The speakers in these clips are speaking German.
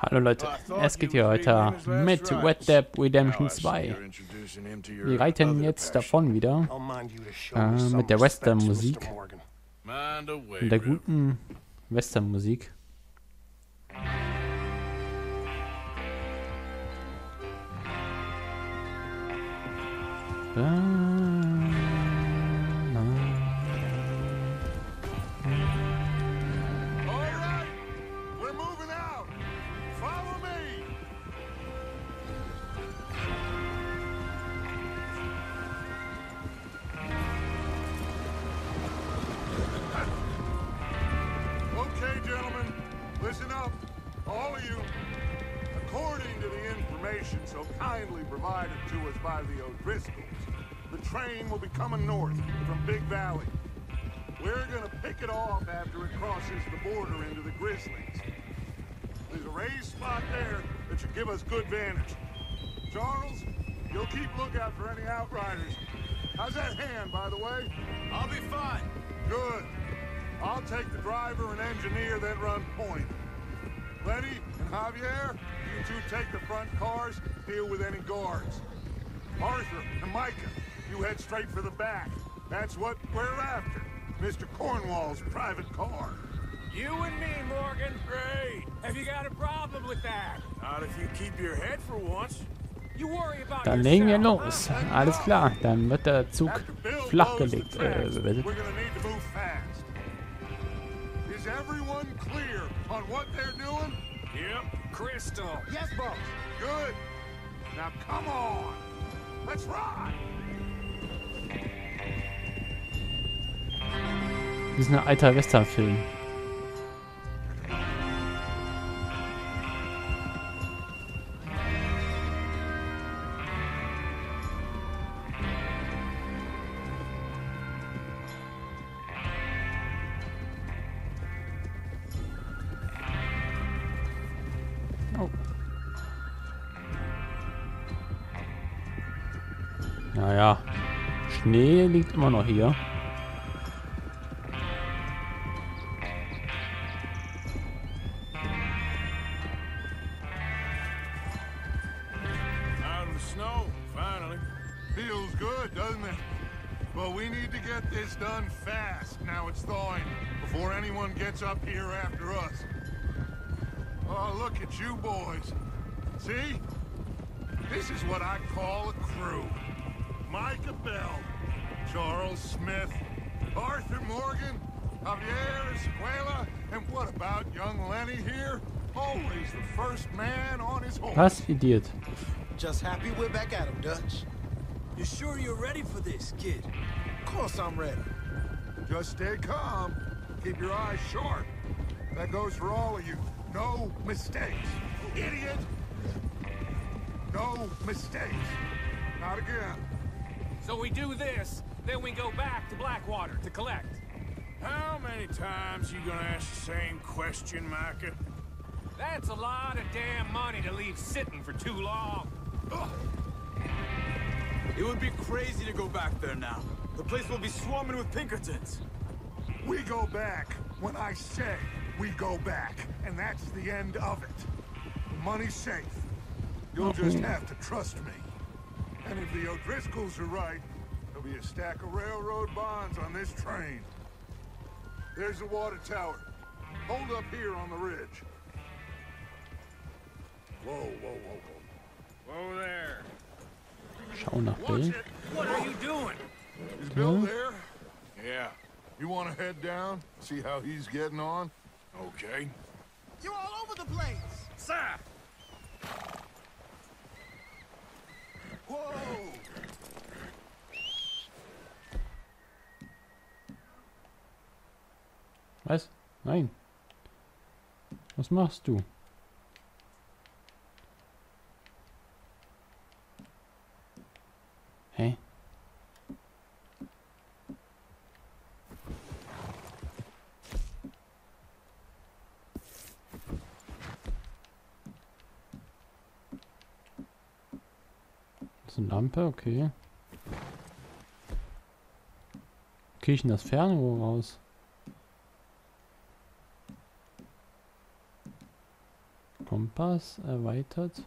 Hallo Leute, es geht hier heute mit Red Dead Redemption 2. Wir reiten jetzt davon wieder äh, mit der Western-Musik. Mit der guten Western-Musik. We're by the O'Driscolls, the train will be coming north from Big Valley. We're gonna pick it off after it crosses the border into the Grizzlies. There's a raised spot there that should give us good vantage. Charles, you'll keep lookout for any outriders. How's that hand, by the way? I'll be fine. Good. I'll take the driver and engineer that run point. Lenny and Javier, you two take the front cars, deal with any guards. Arthur and Micah, you head straight for the back. That's what we're after. Mr. Cornwall's private car. You and me, Morgan. Great. Have you got a problem with that? Not if you keep your head for once. You worry about Dann legen wir los. Alles klar, dann wird der Zug flachgelegt. blows the tracks, äh, äh, äh, we're gonna need to move fast. Is everyone clear on what they're doing? Yep. Crystal. Yes, boss. Good. Now come on. Let's ride. das ist ein alter Western-Film. Naja, Schnee liegt immer noch hier. About young Lenny here? Always the first man on his horse. Was? Idiot. Just happy we're back at him, Dutch. You sure you're ready for this, kid? Of course I'm ready. Just stay calm. Keep your eyes sharp. That goes for all of you. No mistakes. Idiot! No mistakes. Not again. So we do this, then we go back to Blackwater to collect. How many times you gonna ask the same question, Micah? That's a lot of damn money to leave sitting for too long. It would be crazy to go back there now. The place will be swarming with Pinkertons. We go back when I say we go back. And that's the end of it. The money's safe. You'll just have to trust me. And if the O'Driscolls are right, there'll be a stack of railroad bonds on this train. There's the water tower. Hold up here on the ridge. Whoa, whoa, whoa, whoa. Whoa there. Schau nach Watch Bill. What are you doing? Is Bill hmm? there? Yeah. You want to head down, see how he's getting on? Okay. You're all over the place. Sir! Whoa! Was? Nein. Was machst du? Hä? Das ist eine Lampe, okay. Kriege das Fernrohr raus? Kompass erweitert.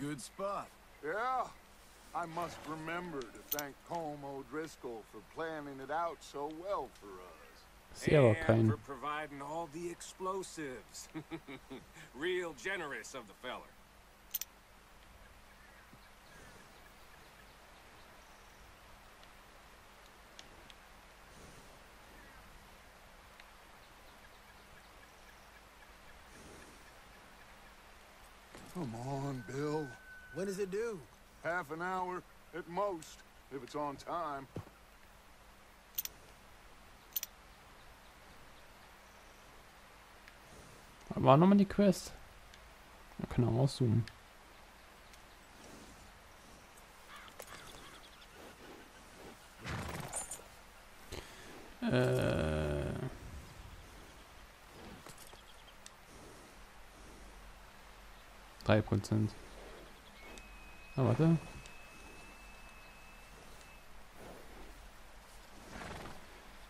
Good spot. Yeah. I must remember to thank Colm O'Driscoll for planning it out so well for us. Sehe and keinen. for providing all the explosives. Real generous of the feller. Come on, Bill. When does it due? Half an hour at most, if it's on time. War nochmal die Quest? Da kann er rauszoomen. Äh. Drei Prozent. Ah, warte.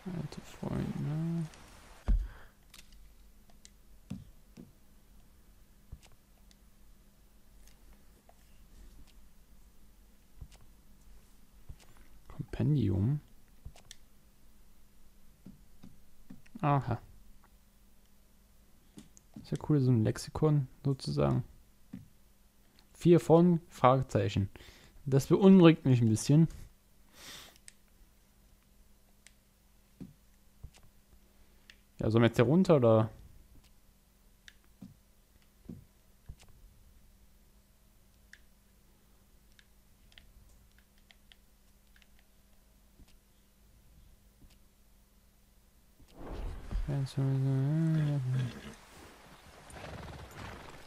Alte Freunde. Kompendium. Aha. Ist ja cool, so ein Lexikon sozusagen. Vier von Fragezeichen. Das beunruhigt mich ein bisschen. Ja, sollen wir jetzt hier runter oder?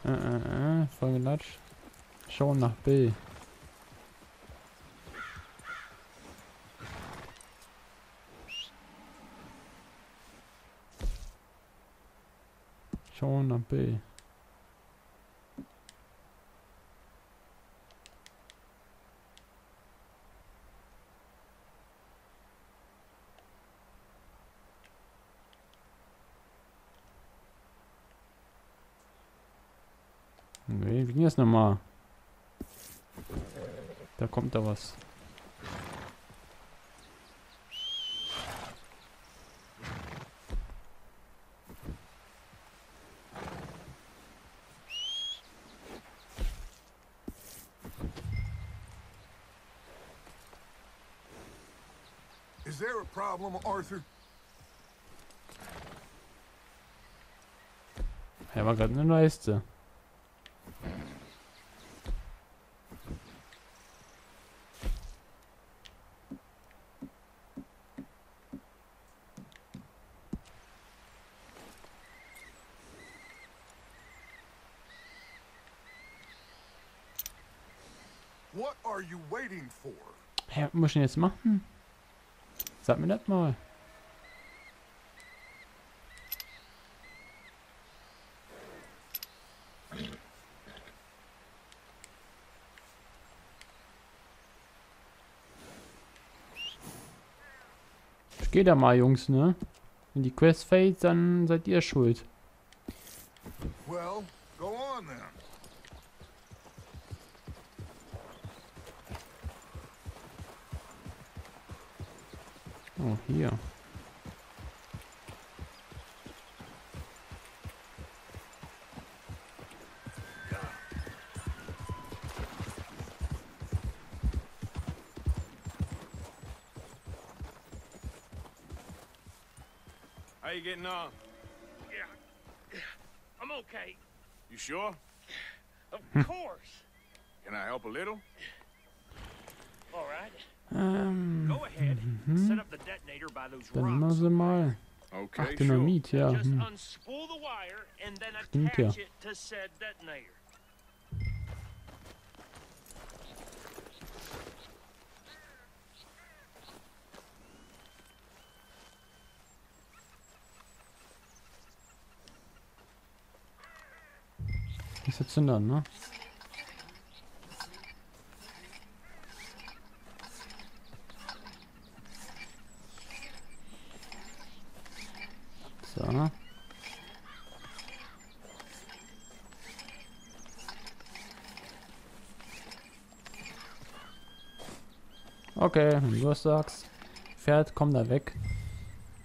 Äh, äh, äh, voll gelatscht. Schauen nach B. Schauen nach B. Nee, wie ging das nochmal? Da kommt da was. Is there a problem, Arthur? Er war gerade eine Leiste. What are you waiting for? Hä, was muss ich denn jetzt machen? Sag mir das mal. Ich geh da mal, Jungs, ne? Wenn die Quest fällt, dann seid ihr schuld. Getting on? Yeah. I'm okay. You sure? Of hmm. course. Can I help a little? All right. Ähm, Go ahead. Set up the detonator by those dann rocks. machen wir mal. Ach, Okay, sure. Dynamit, ja. Just Hm. unspool the wire and then Stimmt attach ja. it to said detonator. Ist jetzt Zünder, ne? So. Okay, wenn du das sagst. Pferd, komm da weg.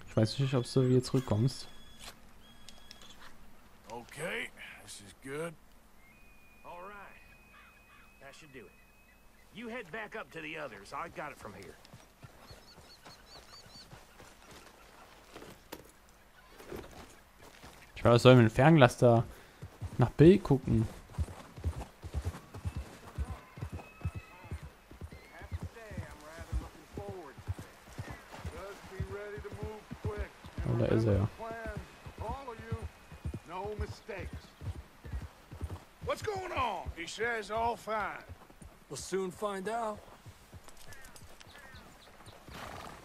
Ich weiß nicht, ob du wieder zurückkommst. Okay, this is good. That should do it. You head back up to the others. I got it from here. Ich weiß, soll mit dem Fernglas da nach Bill gucken. Have to say, I'm rather looking forward. Just be ready to move quick. And Oh, da ist er ja. remember the plan. All of you, no mistakes. What's going on? He says all fine. We'll soon find out.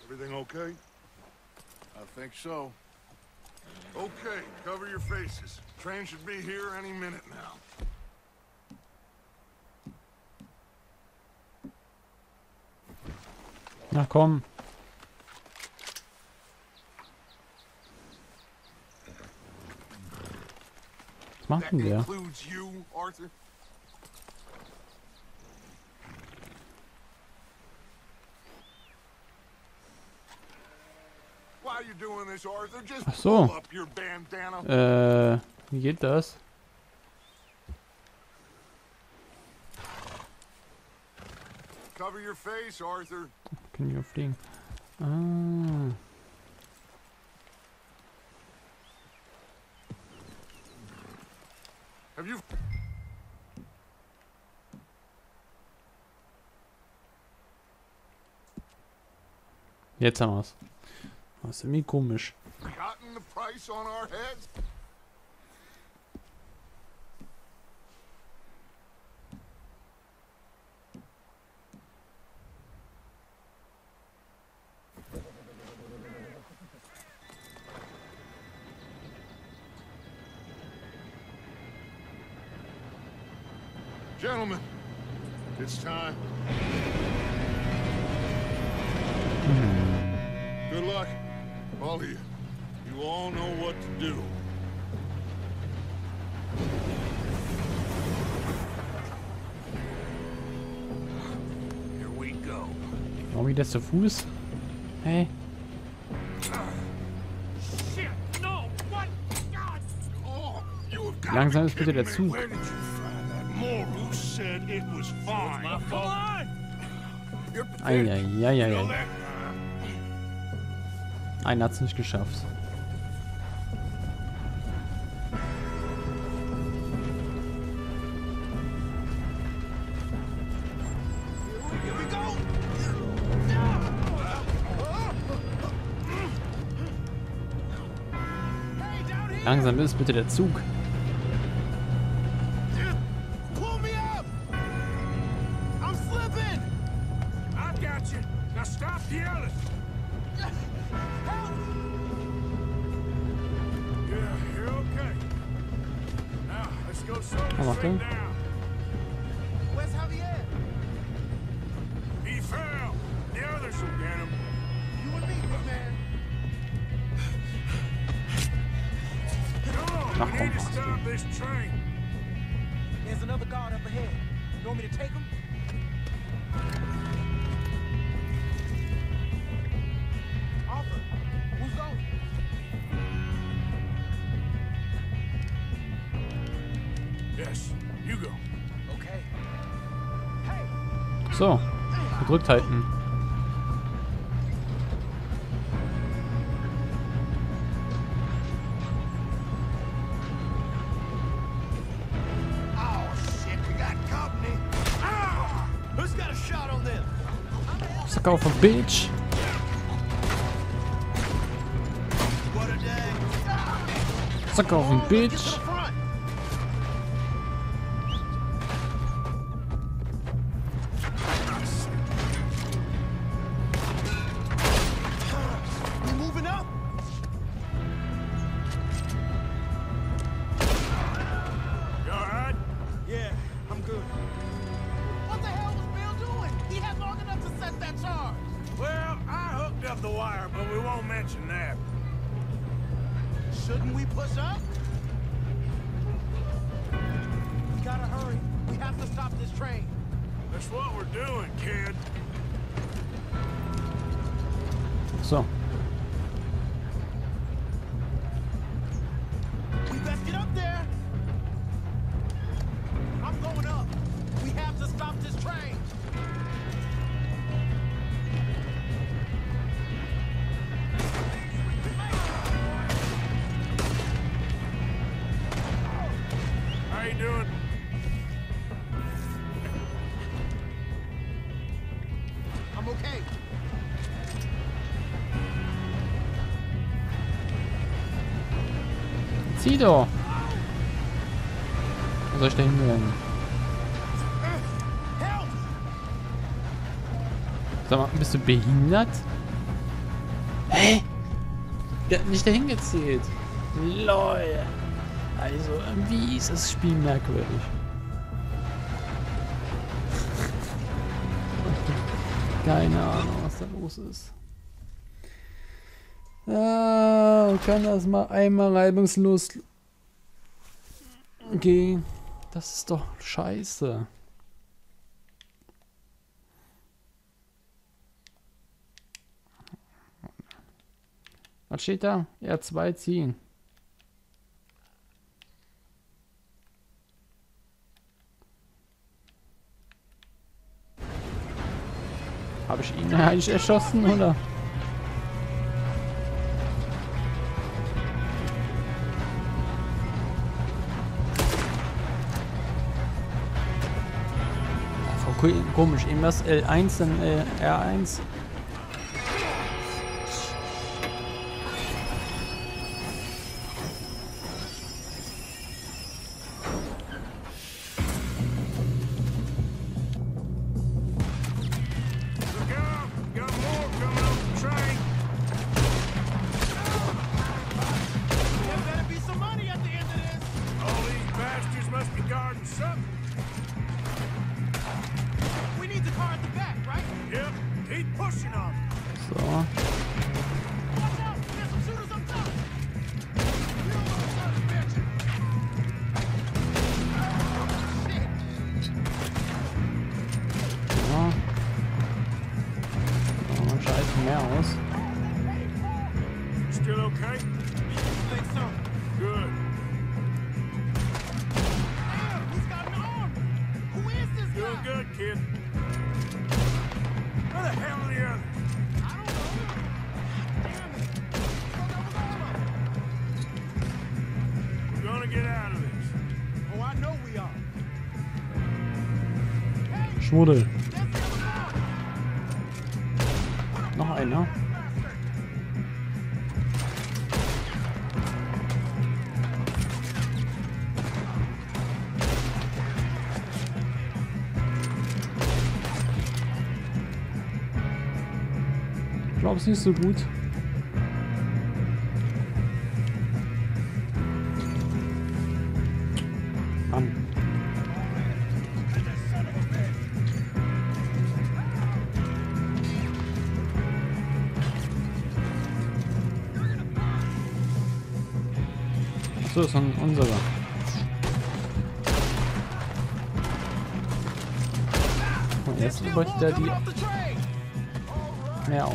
Everything okay? I think so. Okay, cover your faces. Train should be here any minute now. Na komm. Was macht That denn der? includes you, Arthur? Why you doing this, Arthur? Just Ach so. pull up your bandana. Äh, wie geht das? Cover your face, Arthur. Können die fliegen? Ah. Have you Jetzt haben wir's. Das ist irgendwie komisch. forgotten the price on our heads? Gentlemen, it's time. Hmm. Good luck, all of you. You all know what to do. Here we go. Warum geht das zu Fuß? Hey. Shit! No! What? God! Oh, you have got Langsam ist bitte der. Zug. Where Einer hat's nicht geschafft. Langsam ist bitte der Zug. Pull me Basti. stop this train. There's another guard up ahead. You want me to take him? so. Gedrückt halten. Suck off a bitch. Suck off a bitch. Zieh doch. Soll ich denn hinrennen? Sag mal, bist du behindert? Hä? Der hat nicht dahin gezählt. LOL. Also, irgendwie ist das Spiel merkwürdig. Keine Ahnung, was da los ist. Ah, ja, kann das mal einmal reibungslos gehen? Das ist doch scheiße. Was steht da? R2 ziehen. Habe ich ihn eigentlich erschossen oder? komisch. Irgendwas L1, dann äh, R1. wurde. Noch einer. Ich glaube, es ist nicht so gut. da die mehr aus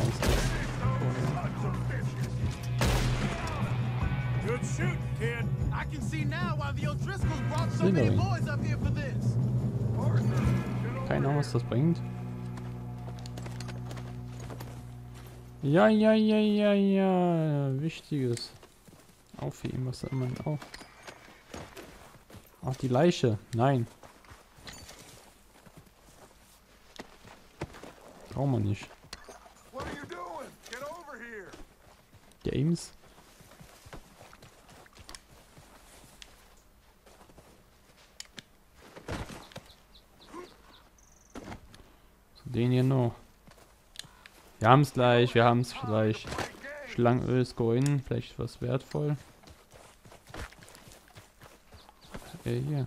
Keine Ahnung, was das bringt. Ja, ja, ja, ja, ja. Wichtiges. Aufheben, ihm, was immer auch. Ach, die Leiche. Nein. brauchen wir nicht. Games. So, den hier noch. Wir haben es gleich, wir haben es gleich. Schlangenöl ist going, vielleicht was wertvoll. Äh, hier.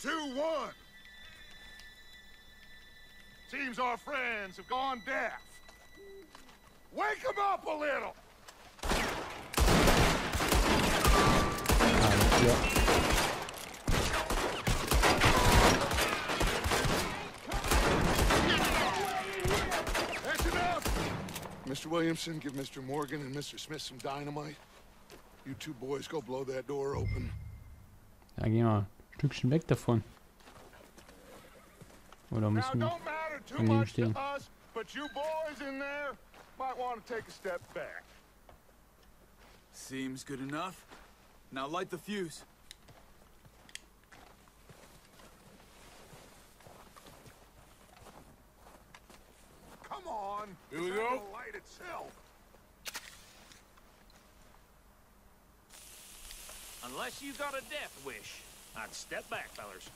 Two, one. Seems our friends have gone deaf. Wake them up a little. Alles klar. That's enough. Mr. Williamson, give Mr. Morgan and Mr. Smith some dynamite. You two boys go blow that door open. Ja, gehen wir ein Stückchen weg davon. Oder müssen wir daneben stehen? Seems good enough. Now light the fuse. Come on. Here we go. Light itself. Unless you got a death wish. I'd step back, fellers.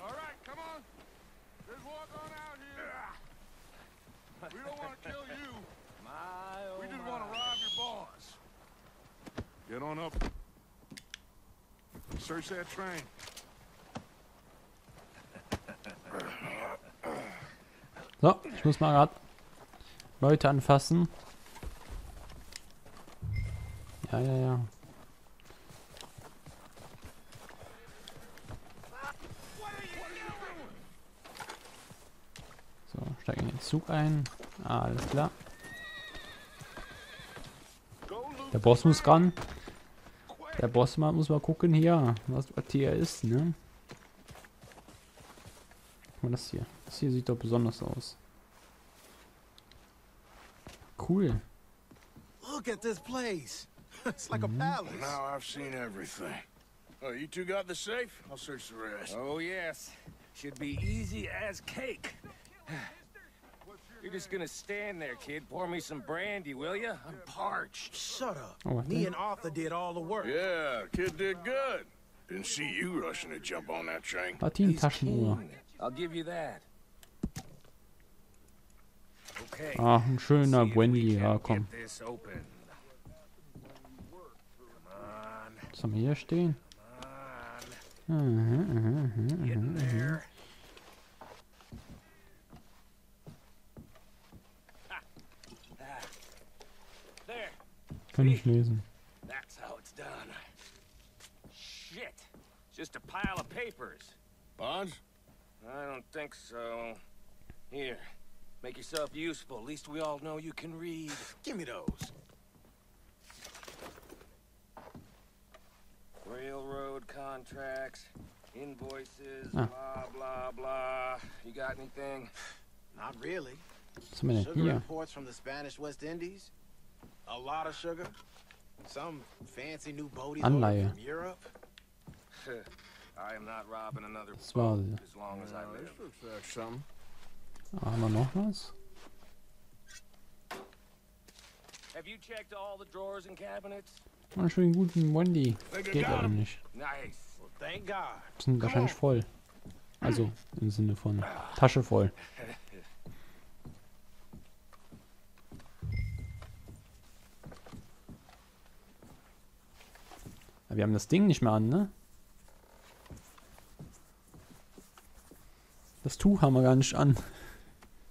All right, come on. Just walk on out here. We don't want to kill you. Oh we just want to rob your boss. Get on up. Search that train. So, ich muss mal grad Leute anfassen. Ja, ja, ja. So, steigen in den Zug ein. Ah, alles klar. Der Boss muss ran. Der Boss mal muss mal gucken hier, was, was hier ist, ne? Mal das hier. Das hier sieht doch besonders aus. Cool. Look at this place. It's like a palace. Now I've seen everything. Oh, you two got the safe? I'll search the rest. Oh, yes. Should be easy as cake. You're just gonna stand there, kid. Pour me some brandy, will you? I'm parched. Shut up. Oh, Me and Arthur did all the work. Yeah, kid did good. Didn't see you rushing to jump on that train. Platin-Taschenuhr. keen. I'll give you that. Ach, ein schöner Wendy. Ja, komm. Was haben wir hier stehen? come on. Mhm, mhm, mhm, Get in mhm. there. Ah. Ah. There. Kann ich lesen. That's how it's done. Shit. Just a pile of papers. Bonds? I don't think so. Here. Make yourself useful. At least we all know you can read. Give me those. Railroad contracts, invoices, Ah. blah, blah, blah. You got anything? Not really. Was haben wir denn Sugar hier? imports from the Spanish West Indies. A lot of sugar. Some fancy new boaties Anleihe. from Europe. I am not robbing another Das boat as long as I live. Something. Haben wir noch was? Einen schönen guten Wendy. Geht aber nicht. Sind wahrscheinlich voll. Also im Sinne von Tasche voll. Wir haben das Ding nicht mehr an, ne? Das Tuch haben wir gar nicht an.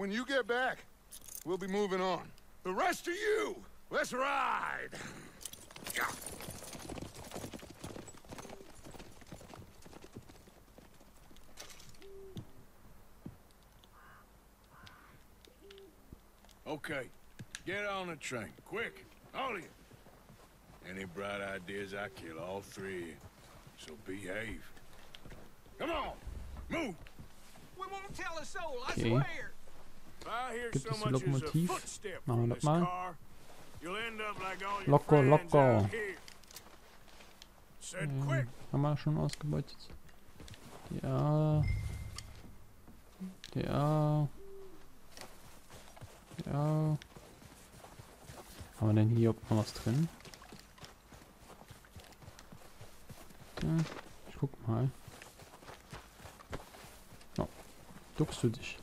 When you get back, we'll be moving on. The rest of you, let's ride. Okay. Get on the train. Quick. All of you. Any bright ideas, I kill all three. So behave. Come on. Move. We won't tell a soul, I Okay. swear. Gibt es a Lokomotiv? Machen wir das mal. Locker, locker. quick. Haben wir schon ausgebeutet. Ja. Ja. Ja. Haben wir denn hier noch was drin? Ja, ich guck mal. Oh, duckst du dich?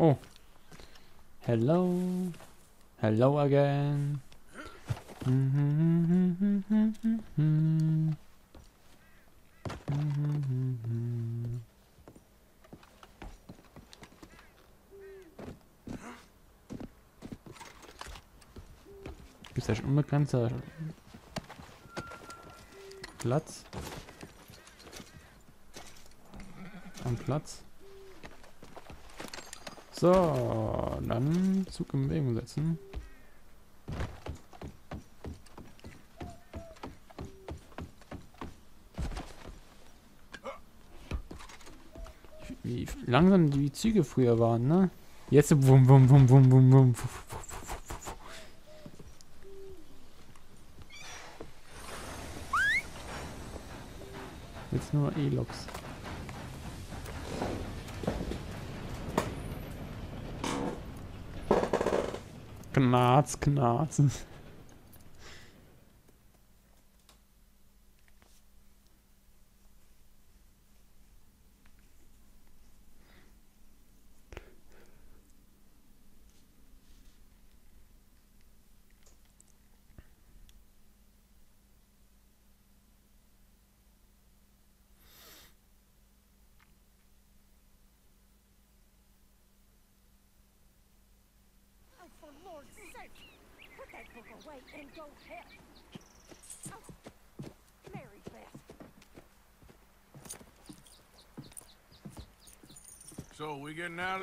Oh. Hello. Hello again. Gibt es da unbegrenzter Platz? Am Platz? So, dann Zug in Bewegung setzen. Wie langsam die Züge früher waren, ne? Jetzt wum wum wum wum wum wum. Jetzt nur E-Loks. Knarz, Knarz.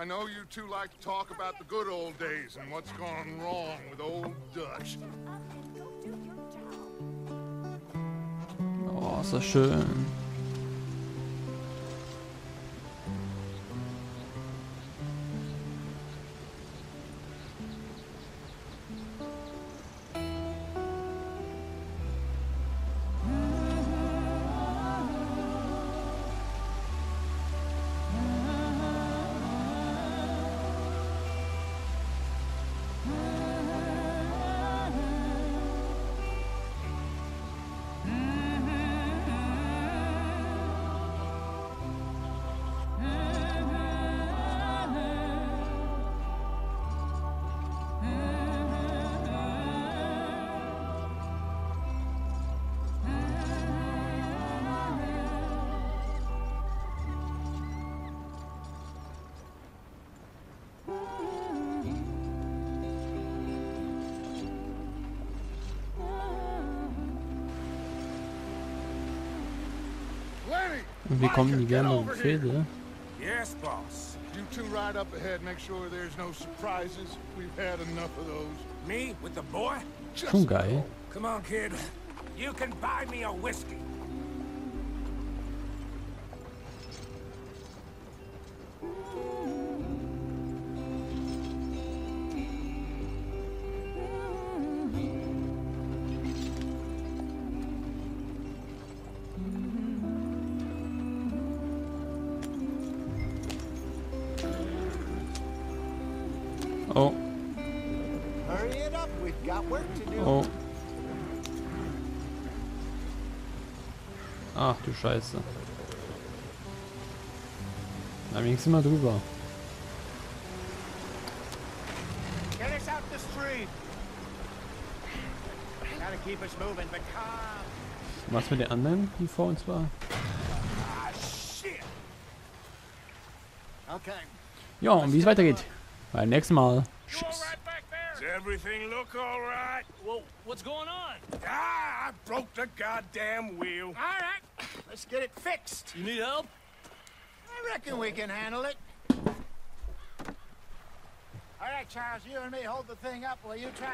I know you two like to talk about the good old days and what's gone wrong with old Dutch. Up and go do your job. Oh, ist das schön. Und wie kommen die gerne Befehle? Yes, boss. You two ride up ahead, make sure there's no surprises. We've had enough of those. Me with the boy? Just Schon geil. Come on, kid. You can buy me a whiskey. Oh. Ach du Scheiße. Da ging immer drüber. Was mit den anderen, die vor uns war? Ah. Ja, und wie es weitergeht. Beim nächsten Mal. Everything look all right? Well, what's going on? Ah, I broke the goddamn wheel. All right. Let's get it fixed. You need help? I reckon we can handle it. All right, Charles, you and me hold the thing up while you try.